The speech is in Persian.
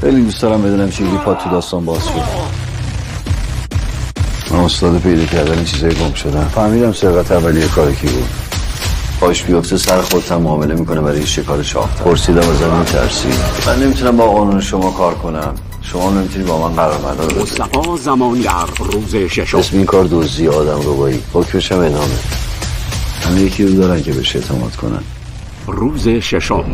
خیلی دوست دارم بدونم چجوری پا تو داستان باز شد. من استاد پیدا کردن چیزای گم شدن فهمیدم سرقت اولیه کار کی بود. پاش بیفته سر خودت هم معامله می‌کنه برای شکار چاق پرسیدم از من ترسی من نمی‌تونم با قانون شما کار کنم. شما نمی‌تونی با من قرار مدار مصطفی زمانگر روز ششم. اسم این کار دزدی آدم ربایی. حکمش هم اعدامه همه یکی رو دارن که بهش اعتماد کنن. روز ششم.